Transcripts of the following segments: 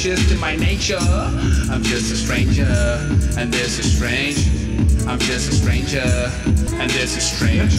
just in my nature. I'm just a stranger, and this is strange. I'm just a stranger, and this is strange.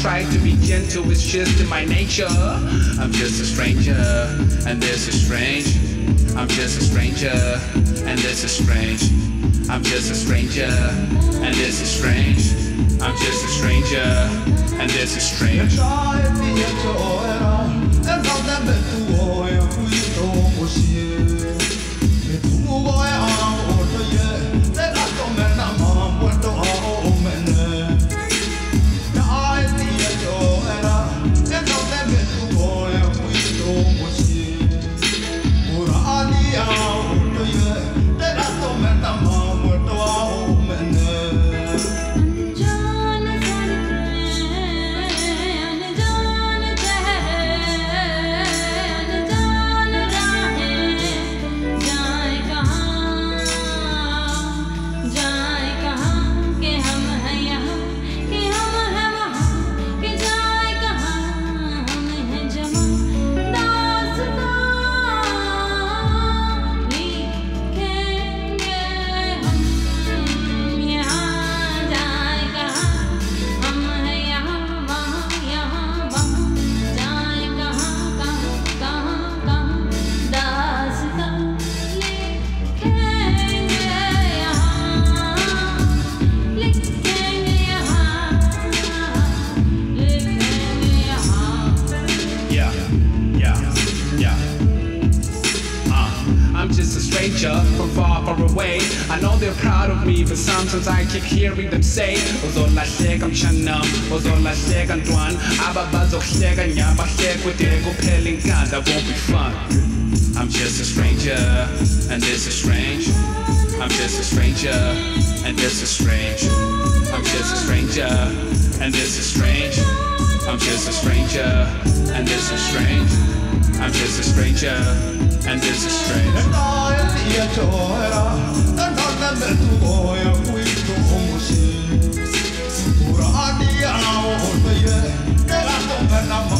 Try to be gentle. It's just in my nature. I'm just a stranger, and this is strange. I'm just a stranger, and this is strange. I'm just a stranger, and this is strange. I'm just a stranger, and this is strange. Sometimes I keep hearing them say, Ozola hleka mshanam, ozola hleka ntwan, ababazohleka nyaba hleka wedeko phela inkanda won't be fun. I'm just a stranger, and this is strange. I'm just a stranger, and this is strange. I'm just a stranger, and this is strange. I'm just a stranger, and this is strange. I'm just a stranger, and this is strange. I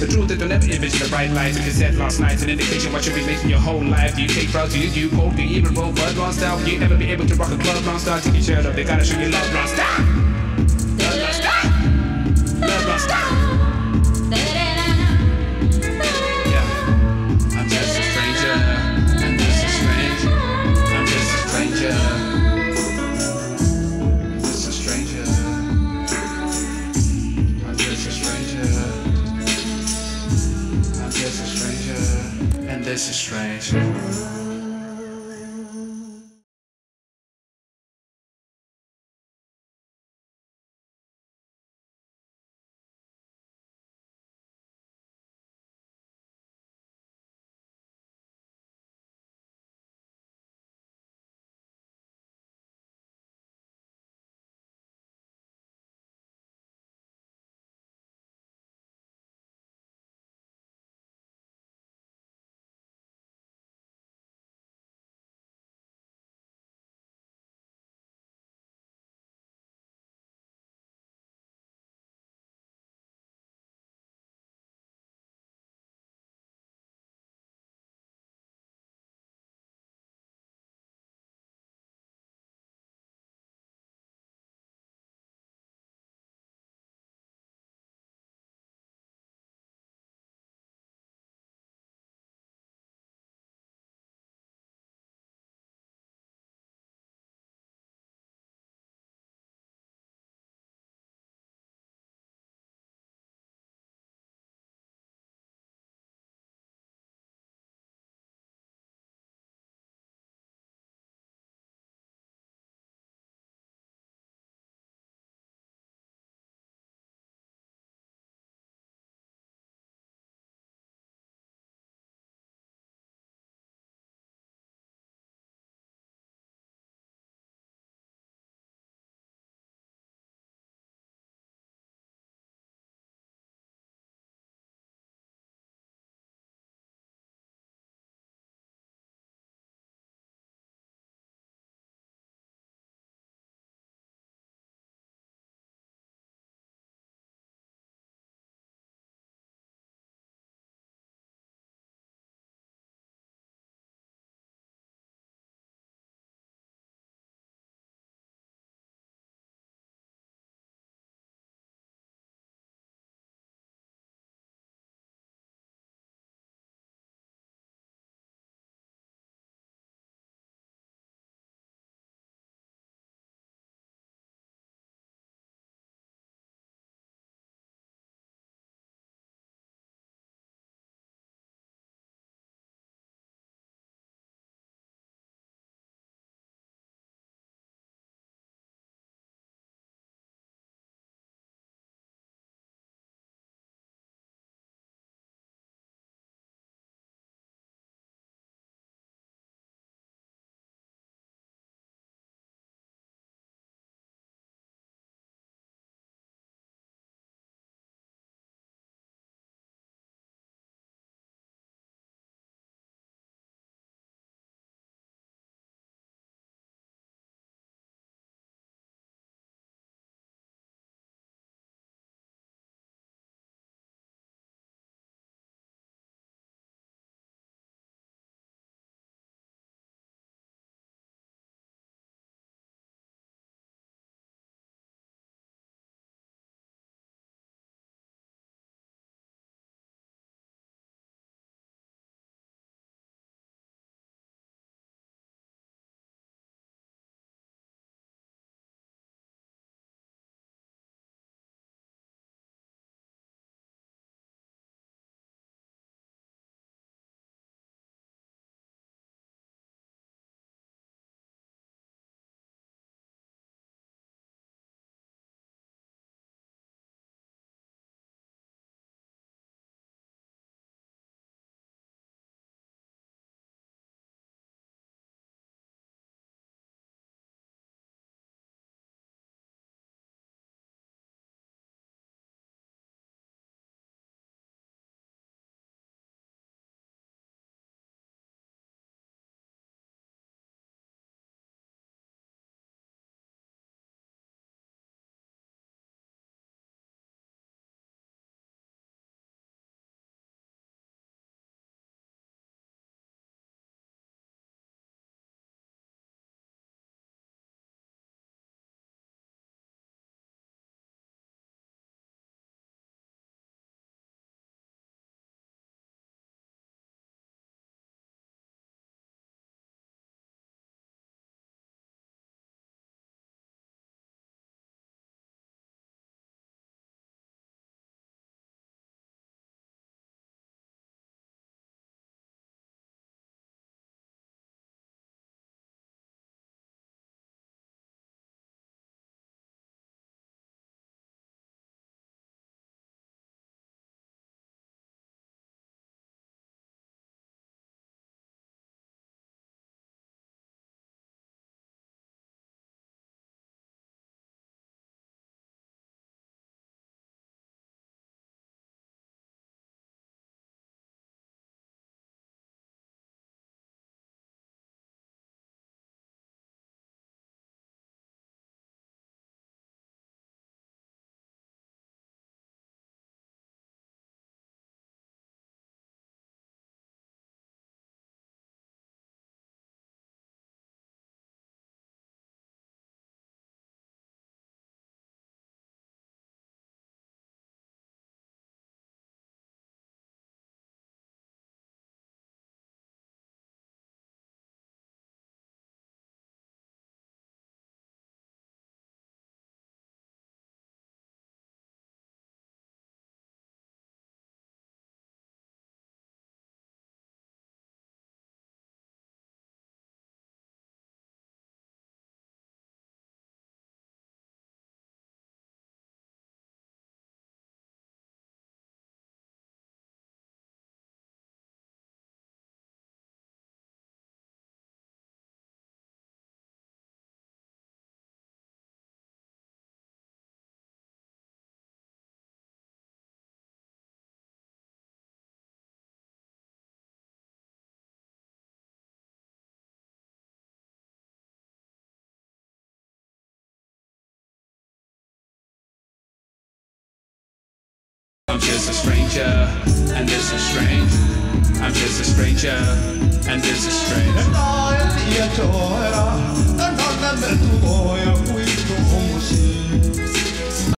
the. The truth is, don't ever envision the bright lights. If you said last night's an indication what you'll be making your whole life. Do you take drugs? Do you do coke? Do you even roll bud long style? Will you ever be able to rock a club long style? Take your shirt off. They gotta show you love long style. I'm just a stranger, and this is strange. I'm just a stranger, and this is strange.